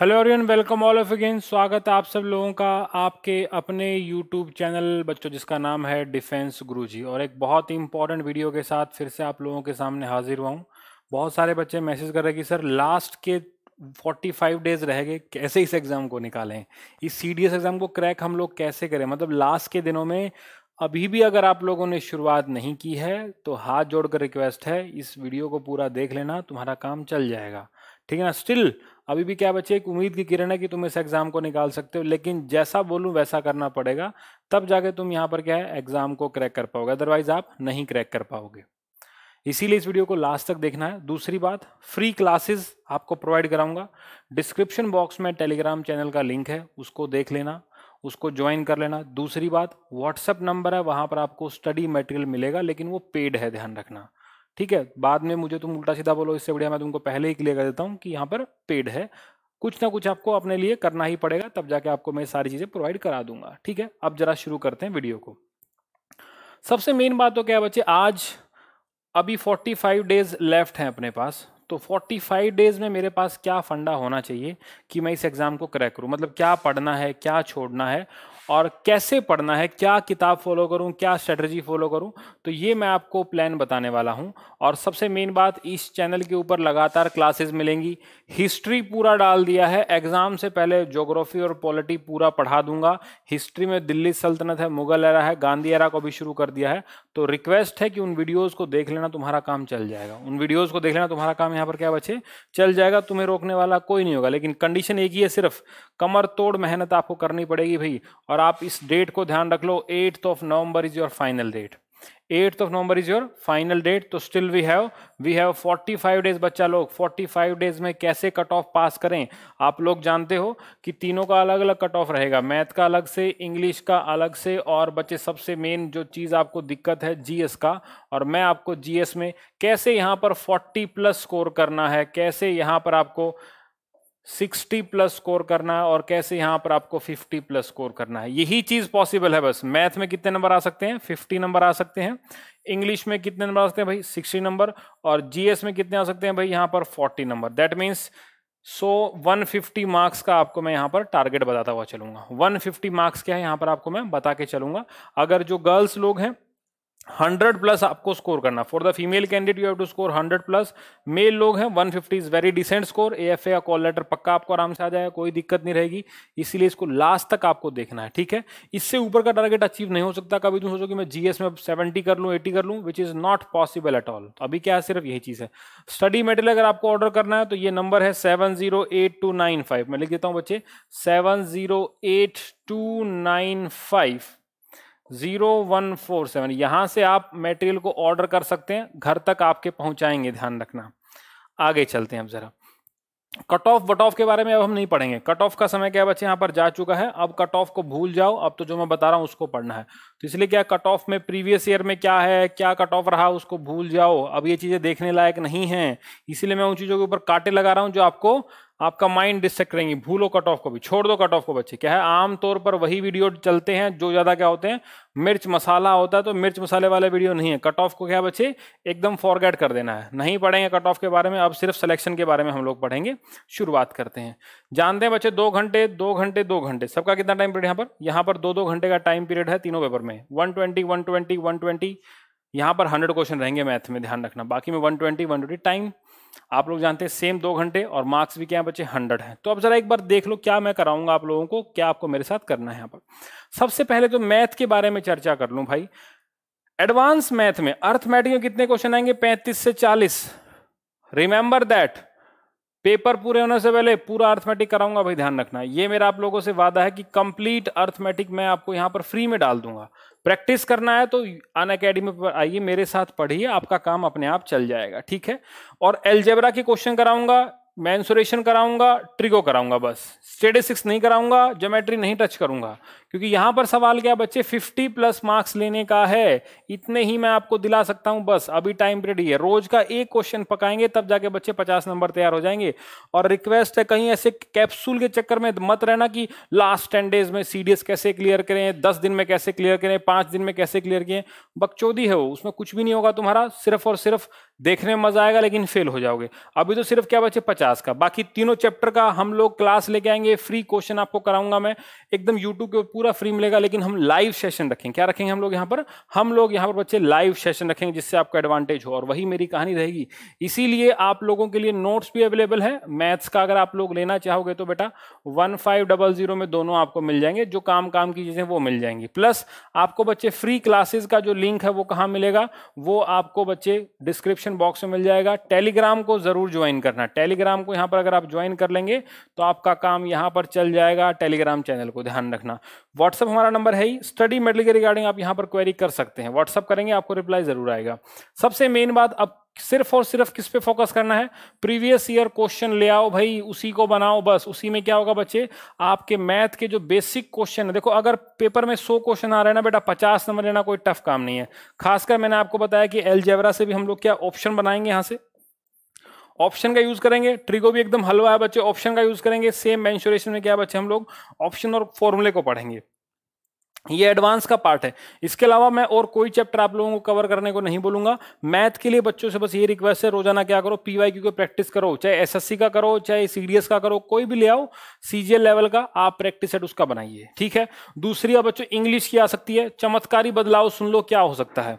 Hello everyone welcome all of again स्वागत है आप सब लोगों का आपके अपने यूट्यूब चैनल बच्चों जिसका नाम है डिफेंस गुरुजी और एक बहुत ही इंपॉर्टेंट वीडियो के साथ फिर से आप लोगों के सामने हाजिर हुआ हूँ। बहुत सारे बच्चे मैसेज कर रहे हैं कि, सर लास्ट के 45 डेज़ रह गए, कैसे इस एग्ज़ाम को निकालें? इस सीडीएस एग्ज़ाम को क्रैक हम लोग कैसे करें? मतलब लास्ट के दिनों में अभी भी अगर आप लोगों ने शुरुआत नहीं की है तो हाथ जोड़कर रिक्वेस्ट है, इस वीडियो को पूरा देख लेना, तुम्हारा काम चल जाएगा। ठीक है ना? स्टिल अभी भी क्या बच्चे एक उम्मीद की किरण है कि तुम इस एग्ज़ाम को निकाल सकते हो, लेकिन जैसा बोलूँ वैसा करना पड़ेगा। तब जाके तुम यहाँ पर क्या है? एग्ज़ाम को क्रैक कर पाओगे अदरवाइज़ आप नहीं क्रैक कर पाओगे। इसीलिए इस वीडियो को लास्ट तक देखना है। दूसरी बात फ्री क्लासेस आपको प्रोवाइड कराऊँगा। डिस्क्रिप्शन बॉक्स में टेलीग्राम चैनल का लिंक है, उसको देख लेना, उसको ज्वाइन कर लेना। दूसरी बात व्हाट्सअप नंबर है, वहाँ पर आपको स्टडी मटेरियल मिलेगा, लेकिन वो पेड है, ध्यान रखना। ठीक है, बाद में मुझे तुम उल्टा सीधा बोलो, इससे बढ़िया मैं तुमको पहले ही क्लियर कर देता हूँ कि यहाँ पर पेड है। कुछ ना कुछ आपको अपने लिए करना ही पड़ेगा, तब जाके आपको मैं सारी चीज़ें प्रोवाइड करा दूँगा, ठीक है? अब जरा शुरू करते हैं वीडियो को। सबसे मेन बात तो क्या है बच्चे, आज अभी 45 डेज़ लेफ़्ट हैं अपने पास तो 45 डेज़ में मेरे पास क्या फंडा होना चाहिए कि मैं इस एग्ज़ाम को क्रैक करूँ? मतलब क्या पढ़ना है, क्या छोड़ना है? और कैसे पढ़ना है, क्या किताब फॉलो करूँ, क्या स्ट्रेटजी फॉलो करूँ तो ये मैं आपको प्लान बताने वाला हूँ। और सबसे मेन बात, इस चैनल के ऊपर लगातार क्लासेस मिलेंगी। हिस्ट्री पूरा डाल दिया है। एग्ज़ाम से पहले ज्योग्राफी और पॉलिटी पूरा पढ़ा दूँगा। हिस्ट्री में दिल्ली सल्तनत है, मुगल एरा है, गांधी एरा को भी शुरू कर दिया है। तो रिक्वेस्ट है कि उन वीडियोज़ को देख लेना, तुम्हारा काम चल जाएगा। उन वीडियोज़ को देख लेना, तुम्हारा काम यहाँ पर क्या बचे? चल जाएगा, तुम्हें रोकने वाला कोई नहीं होगा। लेकिन कंडीशन एक ही है सिर्फ़, कमर तोड़ मेहनत आपको करनी पड़ेगी भाई। और आप इस डेट को ध्यान रख लो eighth of November is your final date eighth of November is your final date तो still we have we have 45 days बच्चा लोग 45 डेज़ में कैसे कट ऑफ़ पास करें? आप लोग जानते हो कि तीनों का अलग अलग कट ऑफ़ रहेगा। मैथ का अलग से इंग्लिश का अलग से, और बच्चे सबसे मेन जो चीज़ आपको दिक्कत है जीएस का। और मैं आपको जीएस में कैसे यहाँ पर 40 प्लस स्कोर करना है, कैसे यहाँ पर आपको 60 प्लस स्कोर करना है और कैसे यहाँ पर आपको 50 प्लस स्कोर करना है। यही चीज़ पॉसिबल है बस। मैथ में कितने नंबर आ सकते हैं? 50 नंबर आ सकते हैं। इंग्लिश में कितने नंबर आ सकते हैं भाई? 60 नंबर। और जीएस में कितने आ सकते हैं भाई? यहाँ पर 40 number. That means so 150 marks का आपको मैं यहाँ पर टारगेट बताता हुआ चलूँगा। 150 मार्क्स क्या है? यहाँ पर आपको मैं बता के चलूँगा। अगर जो गर्ल्स लोग हैं हंड्रेड प्लस आपको स्कोर करना। For the female candidate you have to score hundred plus. Male लोग हैं one fifty is very decent score A F A का कॉल लेटर पक्का आपको आराम से आ जाएगा, कोई दिक्कत नहीं रहेगी। इसीलिए इसको लास्ट तक आपको देखना है, ठीक है? इससे ऊपर का टारगेट अचीव नहीं हो सकता। कभी तुम सोचो कि मैं जीएस में सेवेंटी कर लूँ एटी कर लूँ which is not possible at all तो अभी क्या है, सिर्फ़ यही चीज़ है। स्टडी मेटेरियल अगर आपको ऑर्डर करना है तो ये नंबर है seven zero eight two nine five मैं लिख देता हूँ बच्चे seven zero eight two nine five zero one four seven. यहाँ से आप मटेरियल को ऑर्डर कर सकते हैं। घर तक आपके पहुंचाएँगे, ध्यान रखना। आगे चलते हैं अब जरा। कट ऑफ़ वट ऑफ़ के बारे में अब हम नहीं पढ़ेंगे। कट ऑफ़ का समय क्या बच्चे, यहाँ पर जा चुका है। अब कट ऑफ़ को भूल जाओ। अब तो जो मैं बता रहा हूँ, उसको पढ़ना है। तो इसलिए क्या कट ऑफ़ में प्रीवियस ईयर में क्या है, क्या कट ऑफ़ रहा, उसको भूल जाओ। अब ये चीज़ें देखने लायक नहीं है। इसीलिए मैं उन चीज़ों के ऊपर काटे लगा रहा हूँ जो आपको आपका माइंड डिस्ट्रैक्ट करेंगे भूलो कट ऑफ़ को भी, छोड़ दो कट ऑफ़ को बच्चे। क्या है? आमतौर पर वही वीडियो चलते हैं, जो ज़्यादा क्या होते हैं? मिर्च मसाला होता है तो मिर्च मसाले वाले वीडियो नहीं है। कट ऑफ़ को क्या बच्चे? एकदम फॉरगेट कर देना है। नहीं पढ़ेंगे कट ऑफ़ के बारे में, अब सिर्फ़ सिलेक्शन के बारे में हम लोग पढ़ेंगे। शुरुआत करते हैं। जानते हैं बच्चे, दो घंटे दो घंटे दो घंटे। सबका कितना टाइम पीरियड यहाँ पर? यहाँ पर दो दो घंटे का टाइम पीरियड है तीनों पेपर में। One twenty one twenty one twenty यहाँ पर हंड्रेड क्वेश्चन रहेंगे मैथ में, ध्यान रखना। बाकी में one twenty one twenty time आप लोग जानते हैं सेम दो घंटे और मार्क्स भी क्या बच्चे? हंड्रेड हैं। तो अब जरा एक बार देख लो क्या मैं कराऊँगा आप लोगों को, क्या आपको मेरे साथ करना है यहाँ पर। सबसे पहले तो मैथ के बारे में चर्चा कर लूँ भाई। एडवांस मैथ में अर्थमेटिक में कितने क्वेश्चन आएँगे? पैंतीस से चालीस। रिमेंबर दैट पेपर पूरे होने से पहले पूरा अर्थमेटिक कराऊँगा, भाई ध्यान रखना। ये मेरा आप लोगों से वादा है कि कंप्लीट अर्थमेटिक मैं आपको यहाँ पर फ्री में डाल दूँगा। प्रैक्टिस करना है तो अन अकेडमी पर आइए, मेरे साथ पढ़िए, आपका काम अपने आप चल जाएगा, ठीक है? और एल्जेब्रा के क्वेश्चन कराऊँगा मैंसुरेशन कराऊँगा ट्रिगो कराऊँगा बस। स्टेटिस्टिक्स नहीं कराऊँगा ज्योमेट्री नहीं टच करूँगा। क्योंकि यहाँ पर सवाल क्या बच्चे 50 प्लस मार्क्स लेने का है। इतने ही मैं आपको दिला सकता हूँ, बस, अभी टाइम पीरियड है रोज का एक क्वेश्चन पकाएँगे, तब जाके बच्चे 50 नंबर तैयार हो जाएँगे। और रिक्वेस्ट है कहीं ऐसे कैप्सूल के चक्कर में मत रहना कि लास्ट टेन डेज़ में सीडीएस कैसे क्लियर करें, दस दिन में कैसे क्लियर करें, पाँच दिन में कैसे क्लियर किए। बकचोदी है वो, उसमें कुछ भी नहीं होगा तुम्हारा, सिर्फ़ और सिर्फ़ देखने में मज़ा आएगा, लेकिन फेल हो जाओगे। अभी तो सिर्फ़ क्या बचे पचास का। बाकी तीनों चैप्टर का हम लोग क्लास लेके आएँगे फ्री क्वेश्चन आपको कराऊँगा मैं। एकदम यूट्यूब के पूरा फ्री मिलेगा, लेकिन हम लाइव सेशन रखेंगे क्या रखेंगे हम लोग यहाँ पर? हम लोग यहाँ पर बच्चे लाइव सेशन रखेंगे, जिससे आपको एडवांटेज हो, और वही मेरी कहानी रहेगी। इसीलिए आप लोगों के लिए नोट्स भी अवेलेबल है। मैथ्स का अगर आप लोग लेना चाहोगे तो बेटा वन फाइव डबल ज़ीरो में दोनों आपको मिल जाएँगे। जो काम काम की चीज़ें वो मिल जाएँगी। प्लस आपको बच्चे फ्री क्लासेस का जो लिंक है, वो कहाँ मिलेगा? वो आपको बच्चे डिस्क्रिप्शन बॉक्स में मिल जाएगा। टेलीग्राम को ज़रूर ज्वाइन करना। टेलीग्राम को यहाँ पर अगर आप ज्वाइन कर लेंगे तो आपका काम यहाँ पर चल जाएगा। टेलीग्राम चैनल को ध्यान रखना। व्हाट्सअप हमारा नंबर है ही। स्टडी मेडल के रिगार्डिंग आप यहाँ पर क्वेरी कर सकते हैं। व्हाट्सअप करेंगे, आपको रिप्लाई ज़रूर आएगा। सबसे मेन बात, अब सिर्फ़ और सिर्फ़ किस पे फोकस करना है? प्रीवियस ईयर क्वेश्चन ले आओ भाई, उसी को बनाओ, बस। उसी में क्या होगा बच्चे? आपके मैथ के जो बेसिक क्वेश्चन है, देखो, अगर पेपर में सौ क्वेश्चन आ रहे हैं ना बेटा, पचास नंबर लेना कोई टफ काम नहीं है। खासकर मैंने आपको बताया कि एलजेवरा से भी हम लोग क्या ऑप्शन बनाएँगे यहाँ से? ऑप्शन का यूज़ करेंगे ट्रिगो भी एकदम हलवा है बच्चे ऑप्शन का यूज़ करेंगे सेम मेंशुरेशन में क्या बच्चे हम लोग ऑप्शन और फॉर्मूले को पढ़ेंगे। ये एडवांस का पार्ट है। इसके अलावा मैं और कोई चैप्टर आप लोगों को कवर करने को नहीं बोलूँगा। मैथ के लिए बच्चों से बस ये रिक्वेस्ट है, रोज़ाना क्या करो पीवाई की प्रैक्टिस करो, चाहे एसएससी का करो, चाहे सीडीएस का करो, कोई भी ले आओ सीजीएल लेवल का आप प्रैक्टिस सेट उसका बनाइए, ठीक है? दूसरी बच्चों इंग्लिश की आ सकती है, चमत्कारी बदलाव सुन लो, क्या हो सकता है?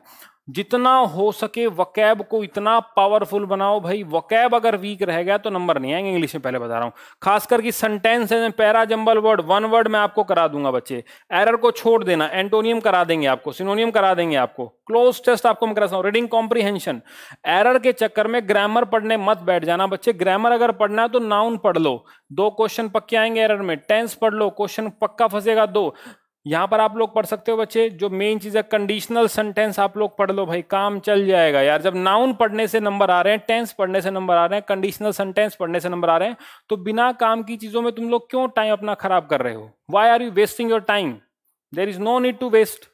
जितना हो सके वकैब को इतना पावरफुल बनाओ भाई। वकैब अगर वीक रह गया तो नंबर नहीं आएँगे इंग्लिश में पहले बता रहा हूँ। खासकर की सेंटेंस है, para jumble word one word में आपको करा दूँगा बच्चे। एरर को छोड़ देना एंटोनियम करा देंगे आपको सिनोनियम करा देंगे आपको। क्लोज टेस्ट आपको मैं करा रीडिंग कॉम्प्रीहेंशन एरर के चक्कर में ग्रामर पढ़ने मत बैठ जाना बच्चे। ग्रामर अगर पढ़ना है तो नाउन पढ़ लो। दो क्वेश्चन पक्के आएँगे एरर में। टेंस पढ़ लो क्वेश्चन पक्का फंसेगा, दो। यहाँ पर आप लोग पढ़ सकते हो बच्चे, जो मेन चीज़ है कंडीशनल सेंटेंस आप लोग पढ़ लो भाई, काम चल जाएगा यार। जब नाउन पढ़ने से नंबर आ रहे हैं टेंस पढ़ने से नंबर आ रहे हैं कंडीशनल सेंटेंस पढ़ने से नंबर आ रहे हैं तो बिना काम की चीज़ों में तुम लोग क्यों टाइम अपना खराब कर रहे हो? Why are you wasting your time there is no need to waste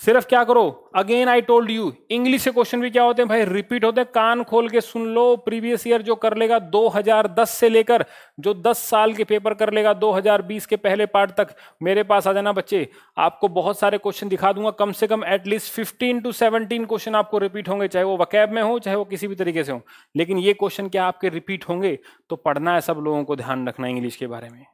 सिर्फ़ क्या करो? Again I told you English के क्वेश्चन भी क्या होते हैं भाई? रिपीट होते हैं। कान खोल के सुन लो। प्रीवियस ईयर जो कर लेगा 2010 से लेकर, जो 10 साल के पेपर कर लेगा 2020 के पहले पार्ट तक, मेरे पास आ जाना बच्चे। आपको बहुत सारे क्वेश्चन दिखा दूँगा। कम से कम एटलीस्ट 15 टू 17 क्वेश्चन आपको रिपीट होंगे, चाहे वो वकैब में हो, चाहे वो किसी भी तरीके से हो। लेकिन ये क्वेश्चन क्या आपके रिपीट होंगे? तो पढ़ना है सब लोगों को ध्यान रखना इंग्लिश के बारे में।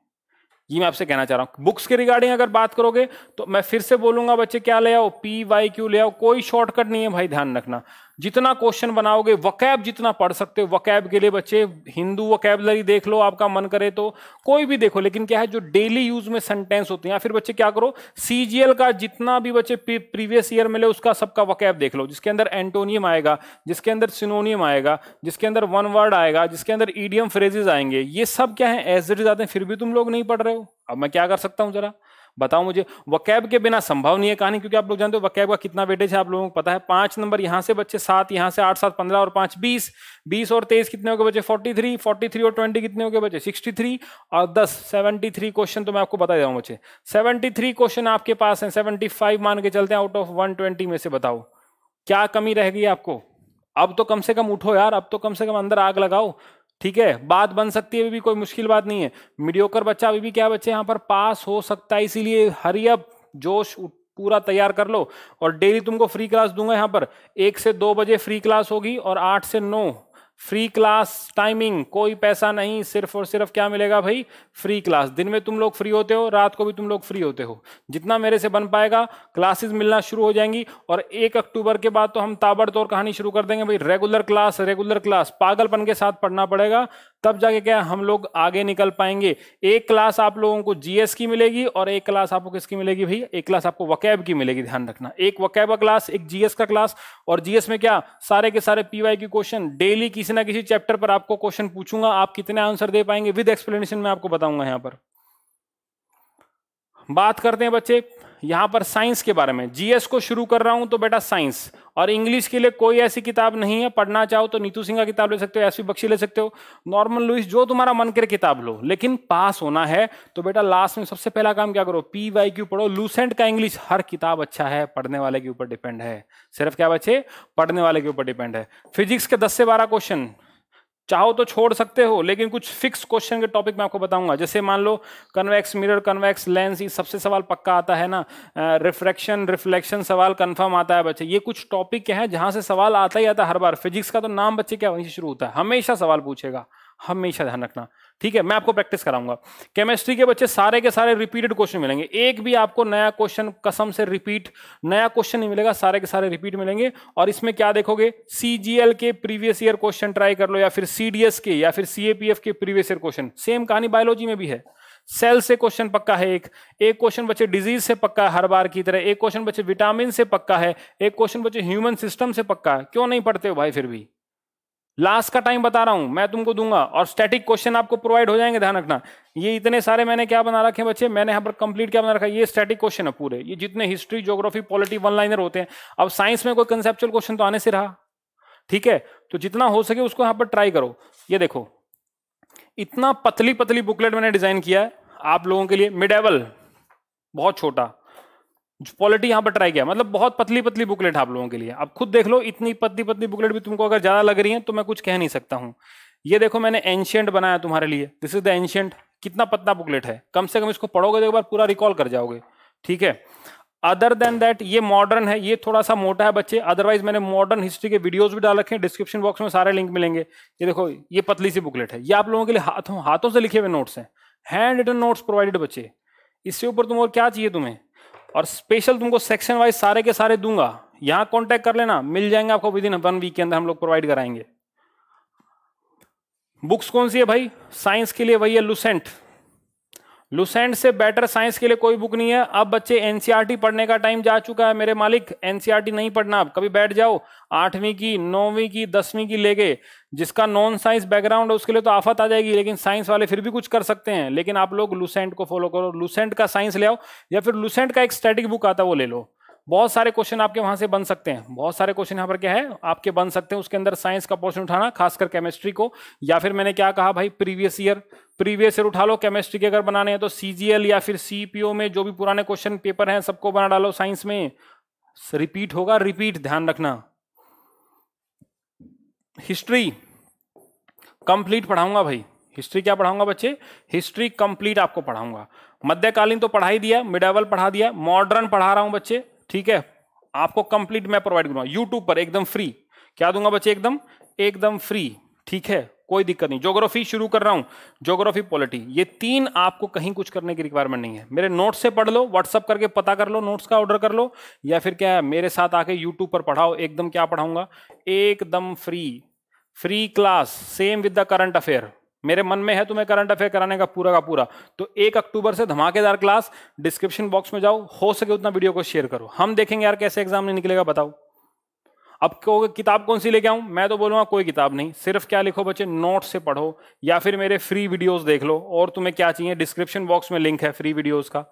ये मैं आपसे कहना चाह रहा हूँ। बुक्स के रिगार्डिंग अगर बात करोगे तो मैं फिर से बोलूँगा बच्चे, क्या ले आओ? पी वाई क्यू ले आओ। कोई शॉर्टकट नहीं है भाई, ध्यान रखना। जितना क्वेश्चन बनाओगे वकैब जितना पढ़ सकते हो। वकैब के लिए बच्चे, हिंदू वकैबलरी देख लो, आपका मन करे तो। कोई भी देखो, लेकिन क्या है, जो डेली यूज़ में सेंटेंस होते हैं, या फिर बच्चे क्या करो सीजीएल का जितना भी बच्चे प्रीवियस ईयर मिले उसका सबका वकैब देख लो। जिसके अंदर एंटोनियम आएगा, जिसके अंदर सिनोनियम आएगा, जिसके अंदर वन वर्ड आएगा, जिसके अंदर ईडियम फ्रेजेस आएँगे, ये सब क्या है एज आते हैं, फिर भी तुम लोग नहीं पढ़ रहे हो। अब मैं क्या कर सकता हूँ जरा? बताओ मुझे, वकैब के बिना संभव नहीं है कहानी, क्योंकि आप लोग जानते हो वकैब का कितना वेटेज है, आप लोगों को पता है। पाँच नंबर यहाँ से बच्चे, सात यहाँ से आठ, सात, पंद्रह और पाँच, बीस। बीस और तेईस कितने हो गए बच्चे? फोर्टी थ्री फोर्टी थ्री और ट्वेंटी कितने हो गए बच्चे? सिक्सटी थ्री और दस सेवेंटी थ्री क्वेश्चन तो मैं आपको बता देता हूँ बच्चे। सेवेंटी थ्री क्वेश्चन आपके पास है सेवेंटी फाइव मान के चलते हैं आउट ऑफ़ वन ट्वेंटी में से बताओ। क्या कमी रह गई आपको? अब तो कम से कम उठो यार, अब तो कम से कम अंदर आग लगाओ। ठीक है? बात बन सकती है अभी भी, कोई मुश्किल बात नहीं है। मीडियोकर बच्चा अभी भी क्या बच्चे यहाँ पर पास हो सकता है, इसीलिए हरियब जोश पूरा तैयार कर लो। और डेली तुमको फ्री क्लास दूँगा यहाँ पर। एक से दो बजे फ्री क्लास होगी और आठ से नौ फ्री क्लास टाइमिंग कोई पैसा नहीं, सिर्फ़ और सिर्फ़ क्या मिलेगा भाई? फ्री क्लास दिन में तुम लोग फ्री होते हो, रात को भी तुम लोग फ्री होते हो। जितना मेरे से बन पाएगा क्लासेस मिलना शुरू हो जाएँगी और एक अक्टूबर के बाद तो हम ताबड़तोड़ कहानी शुरू कर देंगे भाई। रेगुलर क्लास रेगुलर क्लास पागलपन के साथ पढ़ना पड़ेगा। तब जाके क्या हम लोग आगे निकल पाएँगे। एक क्लास आप लोगों को जीएस की मिलेगी और एक क्लास आपको किसकी मिलेगी भाई एक क्लास आपको वकैब की मिलेगी, ध्यान रखना। एक वकैब का क्लास एक जीएस का क्लास और जीएस में क्या, सारे के सारे पीवाई की क्वेश्चन डेली किसी ना किसी चैप्टर पर आपको क्वेश्चन पूछूँगा, आप कितने आंसर दे पाएँगे? विद एक्सप्लेनेशन में आपको बताऊँगा यहाँ पर। बात करते हैं बच्चे यहाँ पर साइंस के बारे में। जीएस को शुरू कर रहा हूँ तो बेटा साइंस। और इंग्लिश के लिए कोई ऐसी किताब नहीं है। पढ़ना चाहो तो नीतू सिंह का किताब ले सकते हो, एस बख्शी ले सकते हो। नॉर्मल लुइस, जो तुम्हारा मन करे किताब लो। लेकिन पास होना है तो बेटा लास्ट में सबसे पहला काम क्या करो? पी वाई क्यू पढ़ो। लूसेंट का इंग्लिश हर किताब अच्छा है, पढ़ने वाले के ऊपर डिपेंड है। सिर्फ़ क्या बच्चे? पढ़ने वाले के ऊपर डिपेंड है। फिजिक्स के दस से बारह क्वेश्चन। चाहो तो छोड़ सकते हो, लेकिन कुछ फिक्स क्वेश्चन के टॉपिक मैं आपको बताऊँगा। जैसे मान लो कन्वेक्स मिरर कन्वेक्स लेंस ये सबसे सवाल पक्का आता है ना? रिफ्रैक्शन रिफ्लेक्शन सवाल कंफर्म आता है बच्चे। ये कुछ टॉपिक क्या है जहाँ से सवाल आता ही आता है हर बार। फिजिक्स का तो नाम बच्चे क्या वहीं से शुरू होता है? हमेशा सवाल पूछेगा। हमेशा ध्यान रखना। ठीक है, मैं आपको प्रैक्टिस कराऊँगा। केमिस्ट्री के बच्चे सारे के सारे रिपीटेड क्वेश्चन मिलेंगे। एक भी आपको नया क्वेश्चन कसम से रिपीट नया क्वेश्चन नहीं मिलेगा, सारे के सारे रिपीट मिलेंगे। और इसमें क्या देखोगे? सीजीएल के प्रीवियस ईयर क्वेश्चन ट्राई कर लो या फिर सीडीएस के या फिर सीएपीएफ के प्रीवियस ईयर क्वेश्चन सेम कहानी बायोलॉजी में भी है। सेल से क्वेश्चन पक्का है एक। एक क्वेश्चन बच्चे डिज़ीज़ से पक्का है, हर बार की तरह। एक क्वेश्चन बच्चे विटामिन से पक्का है। एक क्वेश्चन बच्चे ह्यूमन सिस्टम से पक्का है। क्यों नहीं पढ़ते हो भाई फिर भी? लास्ट का टाइम बता रहा हूँ, मैं तुमको दूँगा और स्टैटिक क्वेश्चन आपको प्रोवाइड हो जाएँगे, ध्यान रखना। ये इतने सारे मैंने क्या बना रखे बच्चे? मैंने यहाँ पर कंप्लीट क्या बना रखा ये स्टैटिक क्वेश्चन है पूरे। ये जितने history geography polity one liner होते हैं। अब साइंस में कोई कंसेप्चुअल क्वेश्चन तो आने से रहा। ठीक है? तो जितना हो सके उसको यहाँ पर ट्राई करो। ये देखो। इतना पतली पतली बुकलेट मैंने डिज़ाइन किया है आप लोगों के लिए। मिडेबल बहुत छोटा। पॉलिटी यहाँ पर ट्राई किया। मतलब बहुत पतली पतली बुकलेट आप लोगों के लिए। अब खुद देख लो, इतनी पतली पतली बुकलेट भी तुमको अगर ज़्यादा लग रही है तो मैं कुछ कह नहीं सकता हूँ। ये देखो, मैंने एंशियंट बनाया तुम्हारे लिए। दिस इज़ द एंशियंट कितना पतला बुकलेट है। कम से कम इसको पढ़ोगे तो एक बार पूरा रिकॉल कर जाओगे। ठीक है? अदर देन दैट ये मॉडर्न है। ये थोड़ा सा मोटा है बच्चे। अदरवाइज़ मैंने मॉडर्न हिस्ट्री के वीडियोस भी डाल रखे हैं। डिस्क्रिप्शन बॉक्स में सारे लिंक मिलेंगे। ये देखो, ये पतली सी बुकलेट है। ये आप लोगों के लिए हाथों हाथों से लिखे हुए नोट्स हैं। हैंड रिटन नोट्स प्रोवाइडेड बच्चे। इससे ऊपर तुम और क्या चाहिए तुम्हें? और स्पेशल तुमको सेक्शन वाइज सारे के सारे दूँगा। यहाँ कॉन्टेक्ट कर लेना, मिल जाएँगे आपको विद इन वन वीक के अंदर हम लोग प्रोवाइड कराएँगे। बुक्स कौन सी है भाई? साइंस के लिए वही है लुसेंट लुसेंट से बेटर साइंस के लिए कोई बुक नहीं है। अब बच्चे एनसीईआरटी e पढ़ने का टाइम जा चुका है मेरे मालिक। एनसीईआरटी e नहीं पढ़ना। आप कभी बैठ जाओ। आठवीं की, नौवीं की, दसवीं की लेके जिसका नॉन साइंस बैकग्राउंड है, उसके लिए तो आफत आ जाएगी, लेकिन साइंस वाले फिर भी कुछ कर सकते हैं। लेकिन आप लोग लुसेंट को फॉलो करो। लुसेंट का साइंस ले आओ, या फिर लुसेंट का एक स्टैटिक बुक आता है, वो ले लो। बहुत सारे क्वेश्चन आपके वहाँ से बन सकते हैं। बहुत सारे क्वेश्चन यहाँ पर क्या है? आपके बन सकते हैं, उसके अंदर साइंस का पोर्शन उठाना, खासकर केमिस्ट्री को। या फिर मैंने क्या कहा भाई? प्रीवियस ईयर प्रीवियस ईयर उठा लो केमिस्ट्री के अगर बनाने हैं तो सीजीएल या फिर सीपीओ में जो भी पुराने क्वेश्चन पेपर हैं, सबको बना डालो साइंस में। रिपीट होगा रिपीट ध्यान रखना। हिस्ट्री कंप्लीट पढ़ाऊँगा भाई। हिस्ट्री क्या पढ़ाऊँगा बच्चे? हिस्ट्री कंप्लीट आपको पढ़ाऊँगा। मध्यकालीन तो पढ़ाई दिया मिडावल पढ़ा दिया मॉडर्न पढ़ा रहा हूँ बच्चे। ठीक है? आपको कंप्लीट मैं प्रोवाइड करूँगा। यूट्यूब पर एकदम फ्री क्या दूँगा बच्चे एकदम? एकदम फ्री ठीक है? कोई दिक्कत नहीं। ज्योग्राफी शुरू कर रहा हूँ। ज्योग्राफी पॉलिटी ये तीन आपको कहीं कुछ करने की रिक्वायरमेंट नहीं है। मेरे नोट्स से पढ़ लो व्हाट्सअप करके पता कर लो नोट्स का ऑर्डर कर लो, या फिर क्या है, मेरे साथ आके यूट्यूब पर पढ़ाओ, एकदम क्या पढ़ाऊँगा? एकदम free free class same with the current affair मेरे मन में है तुम्हें करंट अफेयर कराने का पूरा का पूरा। तो एक अक्टूबर से धमाकेदार क्लास डिस्क्रिप्शन बॉक्स में जाओ, हो सके उतना वीडियो को शेयर करो। हम देखेंगे यार कैसे एग्ज़ाम नहीं निकलेगा, बताओ। अब कहोगे, किताब कौन सी लेके आऊँ? मैं तो बोलूँगा, कोई किताब नहीं। सिर्फ़ क्या लिखो बच्चे नोट से पढ़ो, या फिर मेरे फ्री वीडियोस देख लो, और तुम्हें क्या चाहिए? डिस्क्रिप्शन बॉक्स में लिंक है फ्री वीडियोस का।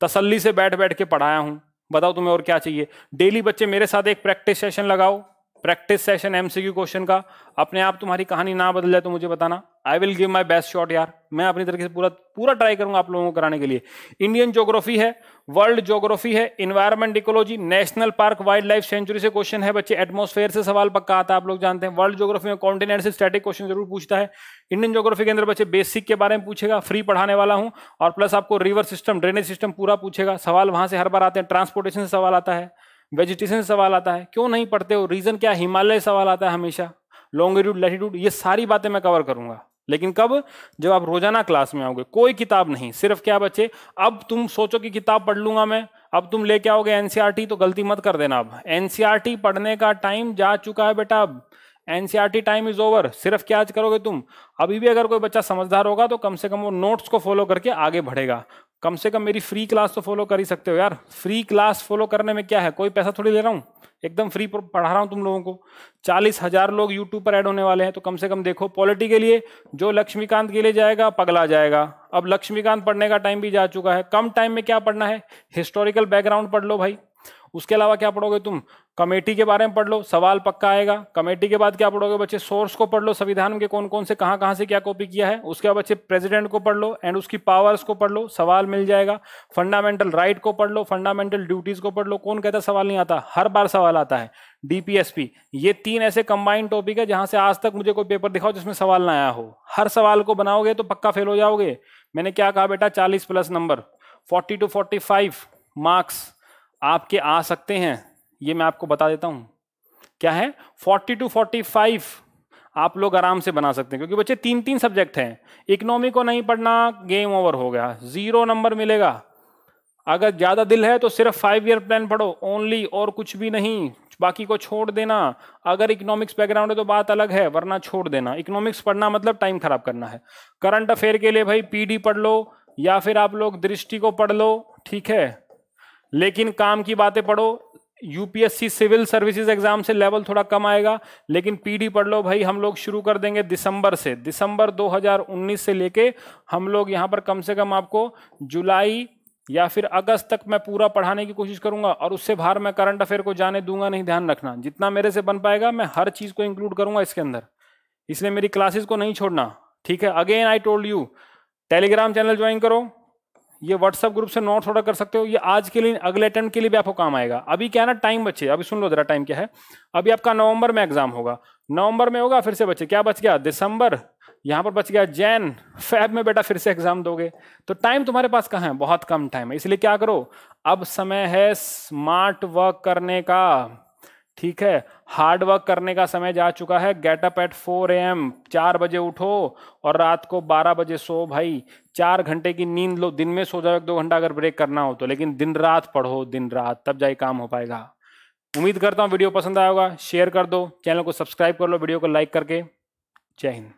तसल्ली से बैठ बैठ के पढ़ाया हूँ। बताओ तुम्हें और क्या चाहिए? डेली बच्चे मेरे साथ एक प्रैक्टिस सेशन लगाओ। प्रैक्टिस सेशन एमसीक्यू क्वेश्चन का। अपने आप तुम्हारी कहानी ना बदल जाए तो मुझे बताना। I will give my best shot यार। मैं अपनी तरीके से पूरा पूरा ट्राई करूँगा आप लोगों को कराने के लिए। इंडियन ज्योग्राफी है वर्ल्ड ज्योग्राफी है environment ecology national park wildlife sanctuary से क्वेश्चन है बच्चे। एटमोस्फेयर से सवाल पक्का आता है, आप लोग जानते हैं। वर्ल्ड ज्योग्राफी में कॉन्टिनेंट से स्टैटिक क्वेश्चन ज़रूर पूछता है। इंडियन ज्योग्राफी के अंदर बच्चे बेसिक के बारे में पूछेगा फ्री पढ़ाने वाला हूँ। और प्लस आपको रिवर सिस्टम ड्रेनेज सिस्टम पूरा पूछेगा। सवाल वहाँ से हर बार आते हैं ट्रांसपोर्टेशन से सवाल आता है। वेजिटेशन सवाल आता है, क्यों नहीं पढ़ते हो? रीजन क्या हिमालय सवाल आता है हमेशा। लॉन्गिट्यूड लेटीट्यूड ये सारी बातें मैं कवर करूँगा। लेकिन कब? जब आप रोज़ाना क्लास में आओगे, कोई किताब नहीं, सिर्फ़ क्या बच्चे अब तुम सोचो कि किताब पढ़ लूँगा मैं, अब तुम लेके आओगे एनसीईआरटी तो गलती मत कर देना अब। एनसीईआरटी पढ़ने का टाइम जा चुका है बेटा अब। एनसीईआरटी टाइम इज़ ओवर सिर्फ़ क्या आज करोगे तुम? अभी भी अगर कोई बच्चा समझदार होगा तो कम से कम वो नोट्स को फॉलो करके आगे बढ़ेगा। कम से कम मेरी फ्री क्लास तो फॉलो कर ही सकते हो यार। फ्री क्लास फॉलो करने में क्या है? कोई पैसा थोड़ी ले रहा हूँ? एकदम फ्री पढ़ा रहा हूँ तुम लोगों को। चालीस हज़ार लोग यूट्यूब पर ऐड होने वाले हैं तो कम से कम देखो पॉलिटी के लिए जो लक्ष्मीकांत के लिए जाएगा, पगला जाएगा। अब लक्ष्मीकांत पढ़ने का टाइम भी जा चुका है। कम टाइम में क्या पढ़ना है? हिस्टोरिकल बैकग्राउंड पढ़ लो भाई। उसके अलावा क्या पढ़ोगे तुम? कमेटी के बारे में पढ़ लो, सवाल पक्का आएगा। कमेटी के बाद क्या पढ़ोगे बच्चे? सोर्स को पढ़ लो, संविधान के कौन कौन से कहाँ कहाँ से क्या कॉपी किया है? उसके बाद बच्चे प्रेसिडेंट को पढ़ लो एंड उसकी पावर्स को पढ़ लो, सवाल मिल जाएगा। फंडामेंटल राइट को पढ़ लो फंडामेंटल ड्यूटीज़ को पढ़ लो। कौन कहता सवाल नहीं आता? हर बार सवाल आता है। डीपीएसपी ये तीन ऐसे कंबाइंड टॉपिक है जहाँ से आज तक मुझे कोई पेपर दिखाओ जिसमें सवाल ना आया हो। हर सवाल को बनाओगे तो पक्का फेल हो जाओगे। मैंने क्या कहा बेटा? चालीस plus number forty two forty five marks आपके आ सकते हैं। ये मैं आपको बता देता हूँ। क्या है? 40 टू 45 आप लोग आराम से बना सकते हैं, क्योंकि बच्चे तीन तीन सब्जेक्ट हैं। इकोनॉमी को नहीं पढ़ना गेम ओवर हो गया। ज़ीरो नंबर मिलेगा। अगर ज़्यादा दिल है तो सिर्फ़ फाइव ईयर प्लान पढ़ो ओनली और कुछ भी नहीं। बाकी को छोड़ देना। अगर इकोनॉमिक्स बैकग्राउंड है तो बात अलग है, वरना छोड़ देना। इकोनॉमिक्स पढ़ना मतलब टाइम खराब करना है। करंट अफेयर के लिए भाई पीडी पढ़ लो, या फिर आप लोग दृष्टि को पढ़ लो, ठीक है? लेकिन काम की बातें पढ़ो यूपीएससी सिविल सर्विसेज़ एग्ज़ाम से लेवल थोड़ा कम आएगा, लेकिन पीडी पढ़ लो भाई, हम लोग शुरू कर देंगे दिसंबर से। दिसंबर 2019 से लेके हम लोग यहाँ पर कम से कम आपको जुलाई या फिर अगस्त तक मैं पूरा पढ़ाने की कोशिश करूँगा और उससे बाहर मैं करंट अफेयर को जाने दूँगा नहीं, ध्यान रखना। जितना मेरे से बन पाएगा, मैं हर चीज़ को इंक्लूड करूँगा इसके अंदर। इसलिए मेरी क्लासेस को नहीं छोड़ना। ठीक है? Again I told you Telegram channel join करो। ये व्हाट्सअप ग्रुप से नोट थोड़ा कर सकते हो। ये आज के लिए, अगले अटेम्प्ट के लिए भी आपको काम आएगा। अभी क्या है ना टाइम बचे। अभी सुन लो जरा टाइम क्या है। अभी आपका नवंबर में एग्ज़ाम होगा। नवंबर में होगा, फिर से बचे। क्या बच गया? दिसंबर। यहाँ पर बच गया जैन। फैब में बेटा फिर से एग्ज़ाम दोगे। तो टाइम तुम्हारे पास कहाँ है? बहुत कम टाइम है। इसलिए क्या करो? अब समय है स्मार्ट वर्क करने का। ठीक है? हार्ड वर्क करने का समय जा चुका है। Get up at four A M चार बजे उठो और रात को बारह बजे सो भाई। चार घंटे की नींद लो, दिन में सो जाओ, एक दो घंटा अगर ब्रेक करना हो तो लेकिन दिन रात पढ़ो, दिन रात, तब जाए काम हो पाएगा। उम्मीद करता हूँ वीडियो पसंद आया होगा। शेयर कर दो, चैनल को सब्सक्राइब कर लो, वीडियो को लाइक करके। जय हिंद।